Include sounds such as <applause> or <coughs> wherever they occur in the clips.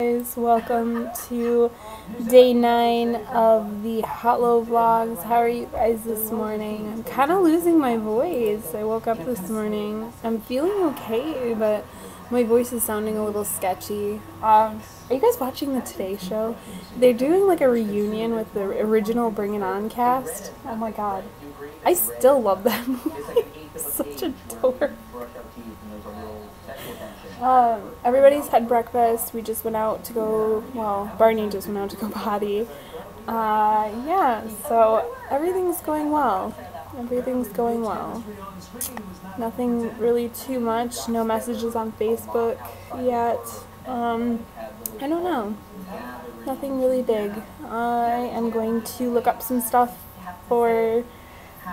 guys welcome to day nine of the Halo vlogs. How are you guys this morning? I'm kind of losing my voice. I woke up this morning. I'm feeling okay but my voice is sounding a little sketchy. Um, are you guys watching the today show? They're doing like a reunion with the original bring it on cast. Oh my god. I still love that <laughs> movie such a dork um, everybody's had breakfast. We just went out to go, well, Barney just went out to go <laughs> potty. Uh, yeah, so everything's going well. Everything's going well. Nothing really too much. No messages on Facebook yet. Um, I don't know. Nothing really big. I am going to look up some stuff for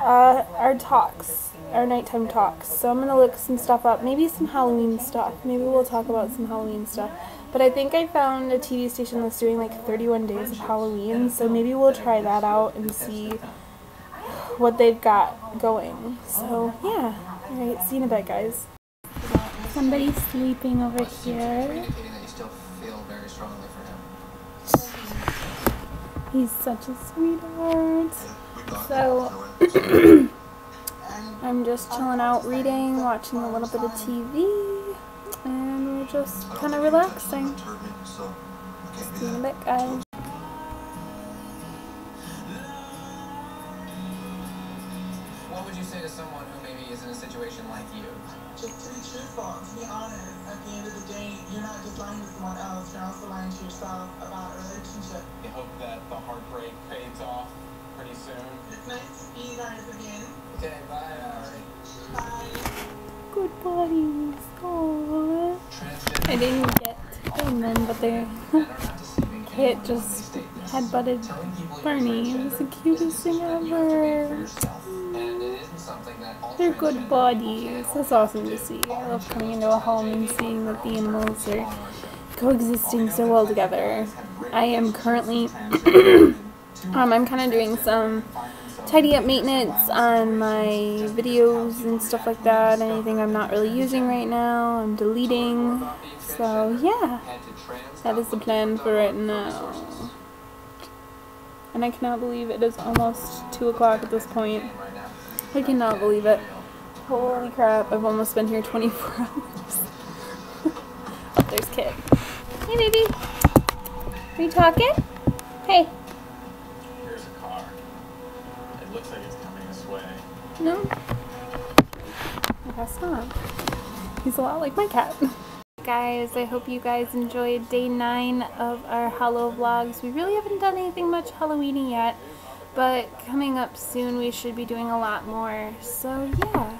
uh, our talks, our nighttime talks. So I'm going to look some stuff up, maybe some Halloween stuff. Maybe we'll talk about some Halloween stuff. But I think I found a TV station that's doing like 31 days of Halloween, so maybe we'll try that out and see what they've got going. So yeah, alright, see you in a bit guys. Somebody's sleeping over here. He's such a sweetheart. So, I'm just chilling out reading, watching a little bit of TV, and we're just kind of relaxing. See you in a bit, guys. What would you say to someone who maybe is in a situation like you? Just to be truthful, to be honest. At the end of the day, you're not just lying to someone else, you're also lying to yourself about a relationship. You hope that the heartbreak fades off pretty soon. It's nice to see you guys again. Okay, bye. Alright. Bye. Good buddies. Aww. I didn't get to film them, but they men are not deceiving hit just they state this. headbutted Telling Barney. It was the cutest thing isn't that you have to be ever. for yourself, and it isn't something that all They're good people buddies. can That's awesome to to see. I love coming into a home and seeing that the animals are on our show. coexisting so well together. I am currently, <coughs> um, I'm kind of doing some tidy up maintenance on my videos and stuff like that. Anything I'm not really using right now, I'm deleting. So yeah, that is the plan for right now. And I cannot believe it is almost 2 o'clock at this point. I cannot believe it. Holy crap, I've almost been here 24 <laughs> hours. <laughs> oh, there's Kitt. Hey, baby. Are you talking? Hey. Looks like it's coming this way. No. I guess not. He's a lot like my cat. Guys, I hope you guys enjoyed day 9 of our Hallow vlogs. We really haven't done anything much Halloweeny yet, but coming up soon we should be doing a lot more. So yeah.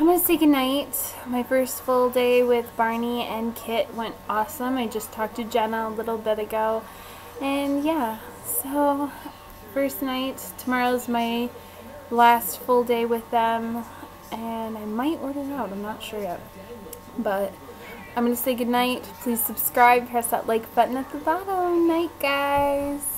I'm gonna say goodnight. My first full day with Barney and Kitt went awesome. I just talked to Jenna a little bit ago. And yeah, so first night. Tomorrow's my last full day with them. And I might order out, I'm not sure yet. But I'm gonna say goodnight. Please subscribe, press that like button at the bottom. Night, guys.